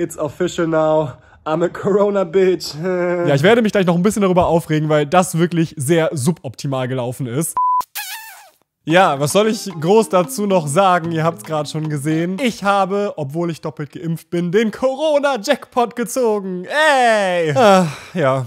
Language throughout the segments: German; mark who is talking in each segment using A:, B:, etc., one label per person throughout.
A: It's official now. I'm a Corona bitch.
B: ja, ich werde mich gleich noch ein bisschen darüber aufregen, weil das wirklich sehr suboptimal gelaufen ist. Ja, was soll ich groß dazu noch sagen? Ihr habt es gerade schon gesehen. Ich habe, obwohl ich doppelt geimpft bin, den Corona-Jackpot gezogen. Ey! Ah, ja.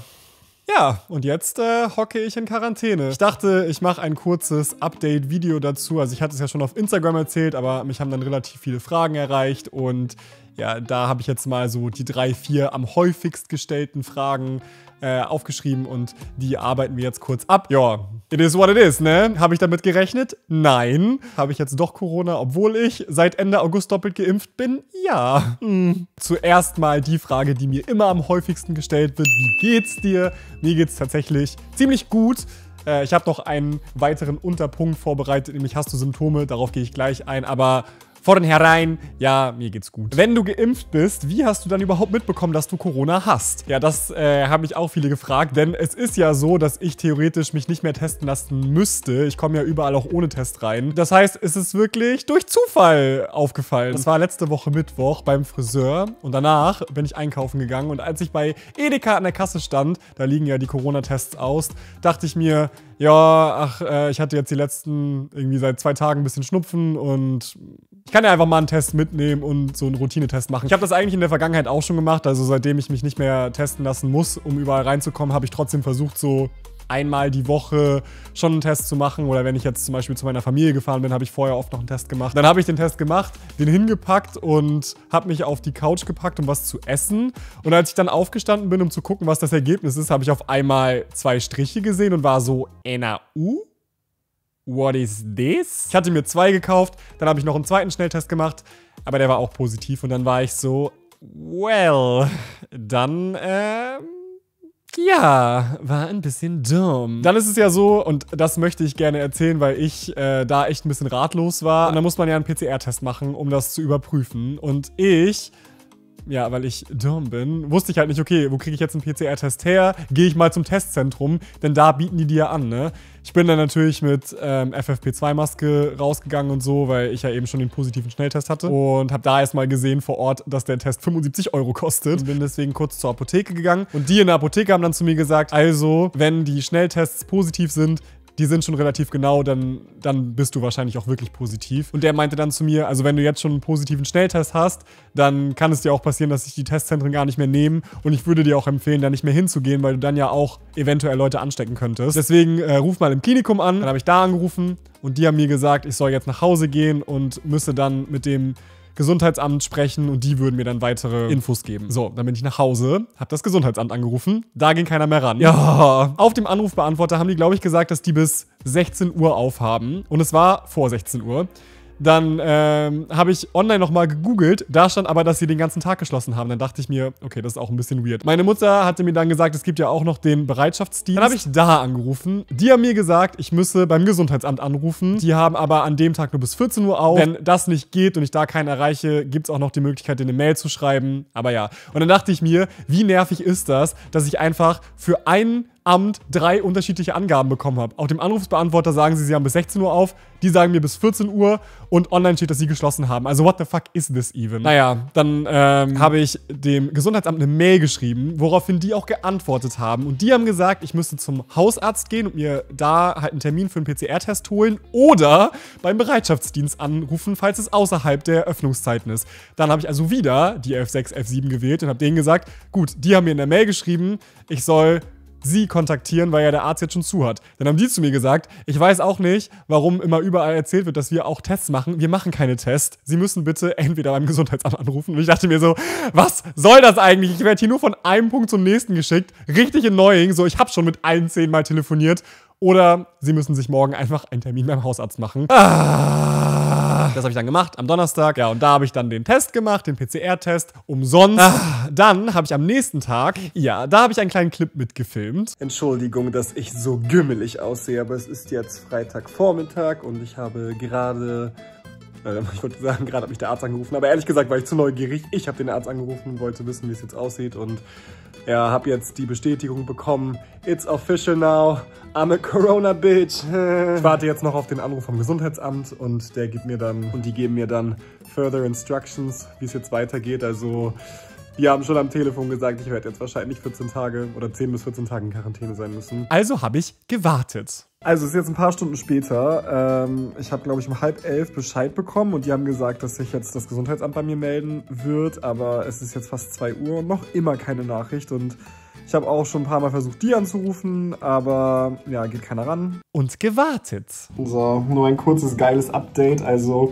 B: Ja, und jetzt äh, hocke ich in Quarantäne. Ich dachte, ich mache ein kurzes Update-Video dazu. Also ich hatte es ja schon auf Instagram erzählt, aber mich haben dann relativ viele Fragen erreicht und ja, da habe ich jetzt mal so die drei, vier am häufigst gestellten Fragen äh, aufgeschrieben und die arbeiten wir jetzt kurz ab. Ja, it is what it is, ne? Habe ich damit gerechnet? Nein. Habe ich jetzt doch Corona, obwohl ich seit Ende August doppelt geimpft bin? Ja. Hm. Zuerst mal die Frage, die mir immer am häufigsten gestellt wird. Wie geht's dir? Mir geht's tatsächlich ziemlich gut. Äh, ich habe noch einen weiteren Unterpunkt vorbereitet, nämlich hast du Symptome, darauf gehe ich gleich ein, aber vorn herein, ja, mir geht's gut. Wenn du geimpft bist, wie hast du dann überhaupt mitbekommen, dass du Corona hast? Ja, das äh, haben mich auch viele gefragt, denn es ist ja so, dass ich theoretisch mich nicht mehr testen lassen müsste. Ich komme ja überall auch ohne Test rein. Das heißt, es ist wirklich durch Zufall aufgefallen. Das war letzte Woche Mittwoch beim Friseur und danach bin ich einkaufen gegangen und als ich bei Edeka an der Kasse stand, da liegen ja die Corona-Tests aus, dachte ich mir, ja, ach, äh, ich hatte jetzt die letzten irgendwie seit zwei Tagen ein bisschen Schnupfen und ich kann ja einfach mal einen Test mitnehmen und so einen Routinetest machen. Ich habe das eigentlich in der Vergangenheit auch schon gemacht. Also seitdem ich mich nicht mehr testen lassen muss, um überall reinzukommen, habe ich trotzdem versucht, so einmal die Woche schon einen Test zu machen. Oder wenn ich jetzt zum Beispiel zu meiner Familie gefahren bin, habe ich vorher oft noch einen Test gemacht. Dann habe ich den Test gemacht, den hingepackt und habe mich auf die Couch gepackt, um was zu essen. Und als ich dann aufgestanden bin, um zu gucken, was das Ergebnis ist, habe ich auf einmal zwei Striche gesehen und war so, NAU? What is this? Ich hatte mir zwei gekauft, dann habe ich noch einen zweiten Schnelltest gemacht, aber der war auch positiv und dann war ich so, well, dann, ähm, ja, war ein bisschen dumm. Dann ist es ja so, und das möchte ich gerne erzählen, weil ich äh, da echt ein bisschen ratlos war. Und da muss man ja einen PCR-Test machen, um das zu überprüfen. Und ich ja, weil ich dumm bin, wusste ich halt nicht, okay, wo kriege ich jetzt einen PCR-Test her? Gehe ich mal zum Testzentrum, denn da bieten die dir an, ne? Ich bin dann natürlich mit ähm, FFP2-Maske rausgegangen und so, weil ich ja eben schon den positiven Schnelltest hatte. Und habe da erstmal gesehen vor Ort, dass der Test 75 Euro kostet. Und bin deswegen kurz zur Apotheke gegangen. Und die in der Apotheke haben dann zu mir gesagt, also, wenn die Schnelltests positiv sind, die sind schon relativ genau, dann, dann bist du wahrscheinlich auch wirklich positiv. Und der meinte dann zu mir, also wenn du jetzt schon einen positiven Schnelltest hast, dann kann es dir auch passieren, dass sich die Testzentren gar nicht mehr nehmen. Und ich würde dir auch empfehlen, da nicht mehr hinzugehen, weil du dann ja auch eventuell Leute anstecken könntest. Deswegen äh, ruf mal im Klinikum an. Dann habe ich da angerufen und die haben mir gesagt, ich soll jetzt nach Hause gehen und müsse dann mit dem Gesundheitsamt sprechen und die würden mir dann weitere Infos geben. So, dann bin ich nach Hause, habe das Gesundheitsamt angerufen. Da ging keiner mehr ran. Ja, auf dem Anrufbeantworter haben die, glaube ich, gesagt, dass die bis 16 Uhr aufhaben. Und es war vor 16 Uhr. Dann ähm, habe ich online nochmal gegoogelt. Da stand aber, dass sie den ganzen Tag geschlossen haben. Dann dachte ich mir, okay, das ist auch ein bisschen weird. Meine Mutter hatte mir dann gesagt, es gibt ja auch noch den Bereitschaftsdienst. Dann habe ich da angerufen. Die haben mir gesagt, ich müsse beim Gesundheitsamt anrufen. Die haben aber an dem Tag nur bis 14 Uhr auf. Wenn das nicht geht und ich da keinen erreiche, gibt es auch noch die Möglichkeit, dir eine Mail zu schreiben. Aber ja. Und dann dachte ich mir, wie nervig ist das, dass ich einfach für einen Amt drei unterschiedliche Angaben bekommen habe. Auf dem Anrufsbeantworter sagen sie, sie haben bis 16 Uhr auf, die sagen mir bis 14 Uhr und online steht, dass sie geschlossen haben. Also what the fuck is this even? Naja, dann ähm, habe ich dem Gesundheitsamt eine Mail geschrieben, woraufhin die auch geantwortet haben. Und die haben gesagt, ich müsste zum Hausarzt gehen und mir da halt einen Termin für einen PCR-Test holen oder beim Bereitschaftsdienst anrufen, falls es außerhalb der Öffnungszeiten ist. Dann habe ich also wieder die F6, F7 gewählt und habe denen gesagt, gut, die haben mir in der Mail geschrieben, ich soll sie kontaktieren, weil ja der Arzt jetzt schon zu hat. Dann haben die zu mir gesagt, ich weiß auch nicht, warum immer überall erzählt wird, dass wir auch Tests machen. Wir machen keine Tests. Sie müssen bitte entweder beim Gesundheitsamt anrufen. Und ich dachte mir so, was soll das eigentlich? Ich werde hier nur von einem Punkt zum nächsten geschickt. Richtig annoying. So, ich habe schon mit allen zehnmal telefoniert. Oder sie müssen sich morgen einfach einen Termin beim Hausarzt machen. Ah, das habe ich dann gemacht am Donnerstag. Ja, und da habe ich dann den Test gemacht, den PCR-Test, umsonst. Ah, dann habe ich am nächsten Tag, ja, da habe ich einen kleinen Clip mitgefilmt.
A: Entschuldigung, dass ich so gümmelig aussehe, aber es ist jetzt Freitagvormittag und ich habe gerade ich wollte sagen, gerade hat mich der Arzt angerufen, aber ehrlich gesagt war ich zu neugierig. Ich habe den Arzt angerufen und wollte wissen, wie es jetzt aussieht und ja, habe jetzt die Bestätigung bekommen. It's official now. I'm a Corona bitch. ich warte jetzt noch auf den Anruf vom Gesundheitsamt und der gibt mir dann und die geben mir dann further instructions, wie es jetzt weitergeht. Also Die haben schon am Telefon gesagt, ich werde jetzt wahrscheinlich 14 Tage oder 10 bis 14 Tage in Quarantäne sein müssen.
B: Also habe ich gewartet.
A: Also es ist jetzt ein paar Stunden später. Ähm, ich habe, glaube ich, um halb elf Bescheid bekommen und die haben gesagt, dass sich jetzt das Gesundheitsamt bei mir melden wird. Aber es ist jetzt fast 2 Uhr und noch immer keine Nachricht. Und ich habe auch schon ein paar Mal versucht, die anzurufen, aber ja, geht keiner ran.
B: Und gewartet.
A: So, nur ein kurzes, geiles Update. Also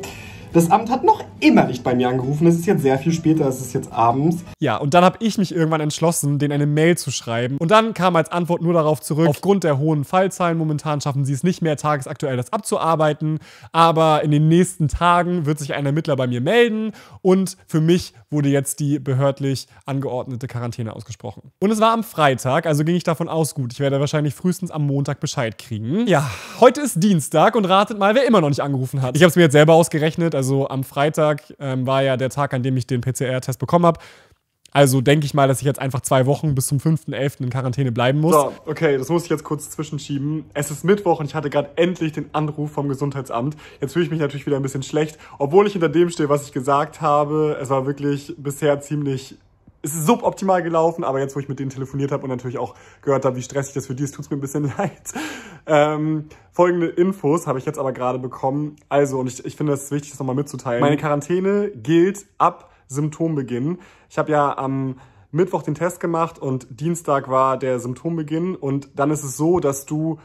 A: das Amt hat noch immer nicht bei mir angerufen. Es ist jetzt sehr viel später, es ist jetzt abends.
B: Ja, und dann habe ich mich irgendwann entschlossen, denen eine Mail zu schreiben. Und dann kam als Antwort nur darauf zurück, aufgrund der hohen Fallzahlen momentan schaffen sie es nicht mehr, tagesaktuell das abzuarbeiten. Aber in den nächsten Tagen wird sich ein Ermittler bei mir melden. Und für mich wurde jetzt die behördlich angeordnete Quarantäne ausgesprochen. Und es war am Freitag, also ging ich davon aus, gut, ich werde wahrscheinlich frühestens am Montag Bescheid kriegen. Ja, heute ist Dienstag und ratet mal, wer immer noch nicht angerufen hat. Ich habe es mir jetzt selber ausgerechnet, am Freitag ähm, war ja der Tag, an dem ich den PCR-Test bekommen habe. Also denke ich mal, dass ich jetzt einfach zwei Wochen bis zum 5.11. in Quarantäne bleiben muss.
A: So, okay, das muss ich jetzt kurz zwischenschieben. Es ist Mittwoch und ich hatte gerade endlich den Anruf vom Gesundheitsamt. Jetzt fühle ich mich natürlich wieder ein bisschen schlecht, obwohl ich hinter dem stehe, was ich gesagt habe. Es war wirklich bisher ziemlich es ist suboptimal gelaufen, aber jetzt, wo ich mit denen telefoniert habe und natürlich auch gehört habe, wie stressig das für die ist, tut es mir ein bisschen leid. Ähm, folgende Infos habe ich jetzt aber gerade bekommen. Also, und ich, ich finde es wichtig, das nochmal mitzuteilen. Meine Quarantäne gilt ab Symptombeginn. Ich habe ja am Mittwoch den Test gemacht und Dienstag war der Symptombeginn. Und dann ist es so, dass du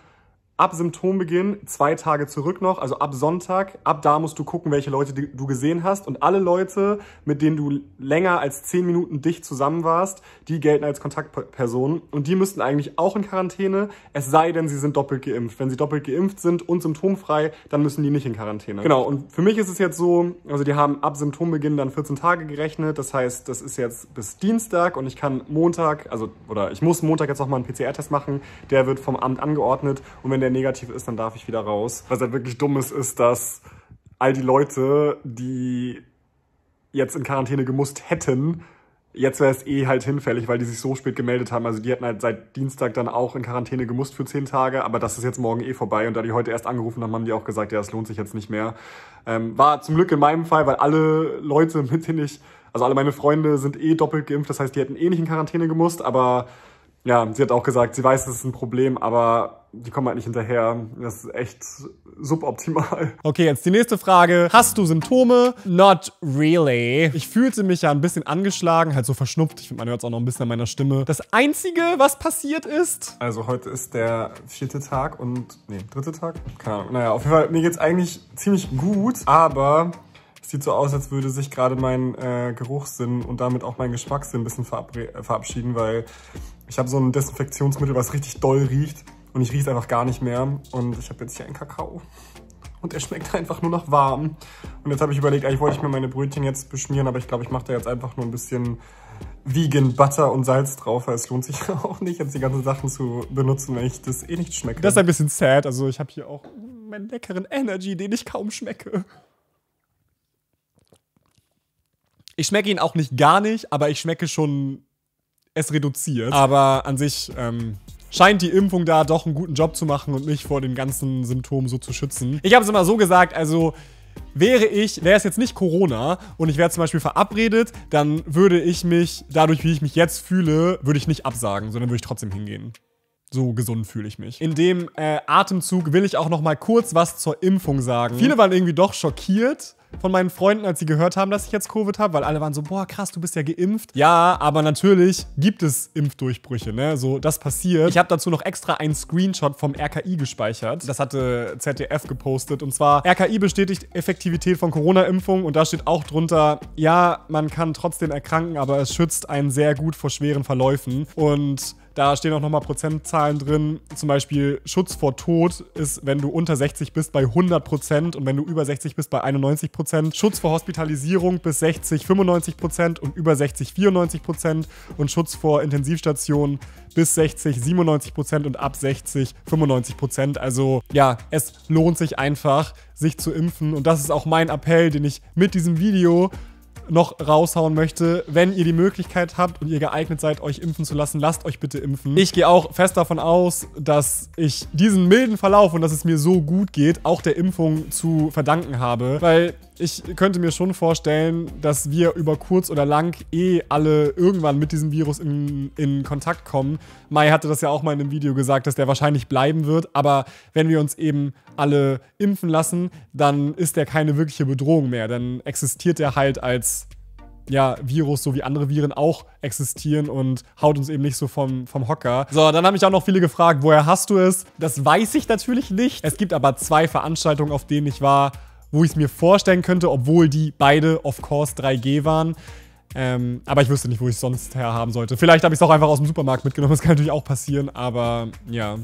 A: ab Symptombeginn zwei Tage zurück noch, also ab Sonntag, ab da musst du gucken, welche Leute du gesehen hast. Und alle Leute, mit denen du länger als zehn Minuten dicht zusammen warst, die gelten als Kontaktpersonen. Und die müssten eigentlich auch in Quarantäne, es sei denn, sie sind doppelt geimpft. Wenn sie doppelt geimpft sind und symptomfrei, dann müssen die nicht in Quarantäne. Genau, und für mich ist es jetzt so, also die haben ab Symptombeginn dann 14 Tage gerechnet. Das heißt, das ist jetzt bis Dienstag und ich kann Montag, also, oder ich muss Montag jetzt nochmal einen PCR-Test machen. Der wird vom Amt angeordnet. Und wenn der der negativ ist, dann darf ich wieder raus. Was halt wirklich dumm ist, ist, dass all die Leute, die jetzt in Quarantäne gemusst hätten, jetzt wäre es eh halt hinfällig, weil die sich so spät gemeldet haben. Also die hätten halt seit Dienstag dann auch in Quarantäne gemusst für zehn Tage, aber das ist jetzt morgen eh vorbei. Und da die heute erst angerufen haben, haben die auch gesagt, ja, das lohnt sich jetzt nicht mehr. Ähm, war zum Glück in meinem Fall, weil alle Leute, mit denen ich, also alle meine Freunde sind eh doppelt geimpft, das heißt, die hätten eh nicht in Quarantäne gemusst, aber ja, sie hat auch gesagt, sie weiß, das ist ein Problem, aber die kommen halt nicht hinterher. Das ist echt suboptimal.
B: Okay, jetzt die nächste Frage. Hast du Symptome? Not really. Ich fühlte mich ja ein bisschen angeschlagen, halt so verschnupft. Ich finde, man hört es auch noch ein bisschen an meiner Stimme. Das Einzige, was passiert ist...
A: Also heute ist der vierte Tag und... Nee, dritte Tag? Keine Ahnung. Naja, auf jeden Fall, mir geht's eigentlich ziemlich gut, aber... Es sieht so aus, als würde sich gerade mein äh, Geruchssinn und damit auch mein Geschmackssinn ein bisschen verabschieden, weil ich habe so ein Desinfektionsmittel, was richtig doll riecht. Und ich rieche es einfach gar nicht mehr. Und ich habe jetzt hier einen Kakao. Und der schmeckt einfach nur noch warm. Und jetzt habe ich überlegt, eigentlich wollte ich mir meine Brötchen jetzt beschmieren, aber ich glaube, ich mache da jetzt einfach nur ein bisschen Vegan Butter und Salz drauf, weil es lohnt sich auch nicht, jetzt die ganzen Sachen zu benutzen, wenn ich das eh nicht schmecke.
B: Das ist ein bisschen sad. Also ich habe hier auch meinen leckeren Energy, den ich kaum schmecke. Ich schmecke ihn auch nicht gar nicht, aber ich schmecke schon es reduziert. Aber an sich ähm, scheint die Impfung da doch einen guten Job zu machen und mich vor den ganzen Symptomen so zu schützen. Ich habe es immer so gesagt, also wäre ich, wäre es jetzt nicht Corona und ich wäre zum Beispiel verabredet, dann würde ich mich, dadurch wie ich mich jetzt fühle, würde ich nicht absagen, sondern würde ich trotzdem hingehen. So gesund fühle ich mich. In dem äh, Atemzug will ich auch noch mal kurz was zur Impfung sagen. Viele waren irgendwie doch schockiert, von meinen Freunden, als sie gehört haben, dass ich jetzt Covid habe, weil alle waren so, boah, krass, du bist ja geimpft. Ja, aber natürlich gibt es Impfdurchbrüche, ne? So, das passiert. Ich habe dazu noch extra einen Screenshot vom RKI gespeichert. Das hatte ZDF gepostet. Und zwar, RKI bestätigt Effektivität von Corona-Impfungen und da steht auch drunter, ja, man kann trotzdem erkranken, aber es schützt einen sehr gut vor schweren Verläufen. Und da stehen auch nochmal Prozentzahlen drin. Zum Beispiel Schutz vor Tod ist, wenn du unter 60 bist, bei 100 Prozent und wenn du über 60 bist, bei 91 Prozent. Schutz vor Hospitalisierung bis 60, 95 Prozent und über 60, 94 Prozent. Und Schutz vor Intensivstationen bis 60, 97 Prozent und ab 60, 95 Prozent. Also ja, es lohnt sich einfach, sich zu impfen. Und das ist auch mein Appell, den ich mit diesem Video noch raushauen möchte, wenn ihr die Möglichkeit habt und ihr geeignet seid, euch impfen zu lassen, lasst euch bitte impfen. Ich gehe auch fest davon aus, dass ich diesen milden Verlauf und dass es mir so gut geht, auch der Impfung zu verdanken habe, weil ich könnte mir schon vorstellen, dass wir über kurz oder lang eh alle irgendwann mit diesem Virus in, in Kontakt kommen. Mai hatte das ja auch mal in einem Video gesagt, dass der wahrscheinlich bleiben wird. Aber wenn wir uns eben alle impfen lassen, dann ist der keine wirkliche Bedrohung mehr. Dann existiert er halt als ja, Virus, so wie andere Viren auch existieren und haut uns eben nicht so vom, vom Hocker. So, dann haben mich auch noch viele gefragt, woher hast du es? Das weiß ich natürlich nicht. Es gibt aber zwei Veranstaltungen, auf denen ich war, wo ich es mir vorstellen könnte, obwohl die beide, of course, 3G waren. Ähm, aber ich wüsste nicht, wo ich es sonst her haben sollte. Vielleicht habe ich es auch einfach aus dem Supermarkt mitgenommen. Das kann natürlich auch passieren, aber ja.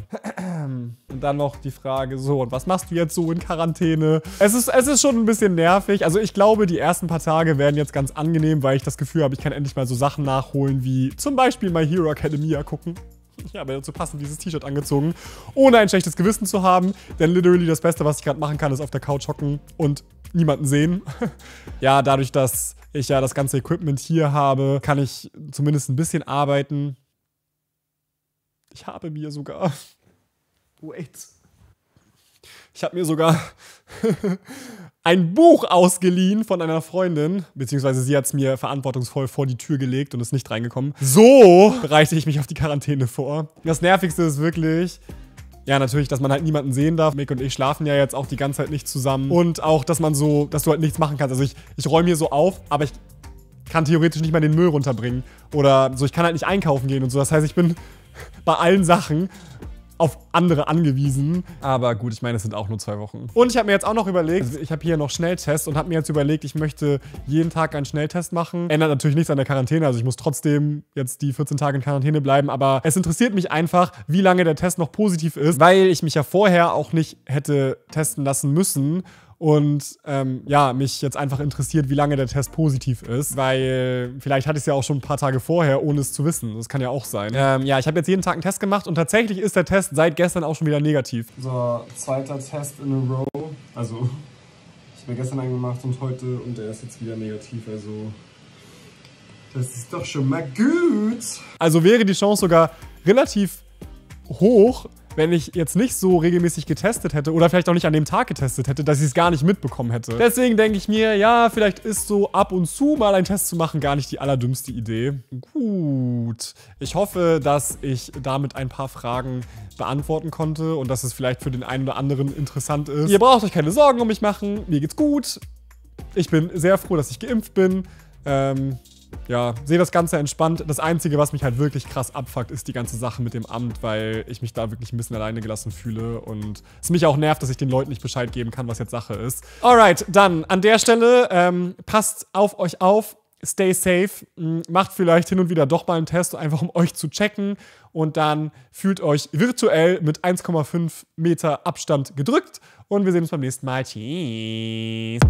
B: Und dann noch die Frage, so, und was machst du jetzt so in Quarantäne? Es ist, es ist schon ein bisschen nervig. Also ich glaube, die ersten paar Tage werden jetzt ganz angenehm, weil ich das Gefühl habe, ich kann endlich mal so Sachen nachholen, wie zum Beispiel My Hero Academia gucken. Ich habe dazu passend dieses T-Shirt angezogen, ohne ein schlechtes Gewissen zu haben. Denn literally das Beste, was ich gerade machen kann, ist auf der Couch hocken und niemanden sehen. ja, dadurch, dass ich ja das ganze Equipment hier habe, kann ich zumindest ein bisschen arbeiten. Ich habe mir sogar. Wait. Ich habe mir sogar ein Buch ausgeliehen von einer Freundin, beziehungsweise sie hat es mir verantwortungsvoll vor die Tür gelegt und ist nicht reingekommen. So bereite ich mich auf die Quarantäne vor. Das Nervigste ist wirklich, ja, natürlich, dass man halt niemanden sehen darf. Mick und ich schlafen ja jetzt auch die ganze Zeit nicht zusammen. Und auch, dass man so, dass du halt nichts machen kannst. Also ich, ich räume hier so auf, aber ich kann theoretisch nicht mal den Müll runterbringen. Oder so, ich kann halt nicht einkaufen gehen und so. Das heißt, ich bin bei allen Sachen auf andere angewiesen. Aber gut, ich meine, es sind auch nur zwei Wochen. Und ich habe mir jetzt auch noch überlegt, also ich habe hier noch Schnelltests und habe mir jetzt überlegt, ich möchte jeden Tag einen Schnelltest machen. Ändert natürlich nichts an der Quarantäne, also ich muss trotzdem jetzt die 14 Tage in Quarantäne bleiben, aber es interessiert mich einfach, wie lange der Test noch positiv ist, weil ich mich ja vorher auch nicht hätte testen lassen müssen und ähm, ja, mich jetzt einfach interessiert, wie lange der Test positiv ist, weil vielleicht hatte ich es ja auch schon ein paar Tage vorher, ohne es zu wissen. Das kann ja auch sein. Ähm, ja, ich habe jetzt jeden Tag einen Test gemacht und tatsächlich ist der Test seit gestern auch schon wieder negativ.
A: So, zweiter Test in a row. Also, ich habe gestern einen gemacht und heute und der ist jetzt wieder negativ. Also, das ist doch schon mal gut.
B: Also wäre die Chance sogar relativ hoch, wenn ich jetzt nicht so regelmäßig getestet hätte oder vielleicht auch nicht an dem Tag getestet hätte, dass ich es gar nicht mitbekommen hätte. Deswegen denke ich mir, ja, vielleicht ist so ab und zu mal einen Test zu machen gar nicht die allerdümmste Idee. Gut. Ich hoffe, dass ich damit ein paar Fragen beantworten konnte und dass es vielleicht für den einen oder anderen interessant ist. Ihr braucht euch keine Sorgen um mich machen. Mir geht's gut. Ich bin sehr froh, dass ich geimpft bin. Ähm, ja, sehe das Ganze entspannt. Das Einzige, was mich halt wirklich krass abfuckt, ist die ganze Sache mit dem Amt, weil ich mich da wirklich ein bisschen alleine gelassen fühle und es mich auch nervt, dass ich den Leuten nicht Bescheid geben kann, was jetzt Sache ist. Alright, dann an der Stelle, ähm, passt auf euch auf, stay safe, macht vielleicht hin und wieder doch mal einen Test, einfach um euch zu checken und dann fühlt euch virtuell mit 1,5 Meter Abstand gedrückt und wir sehen uns beim nächsten Mal. Tschüss.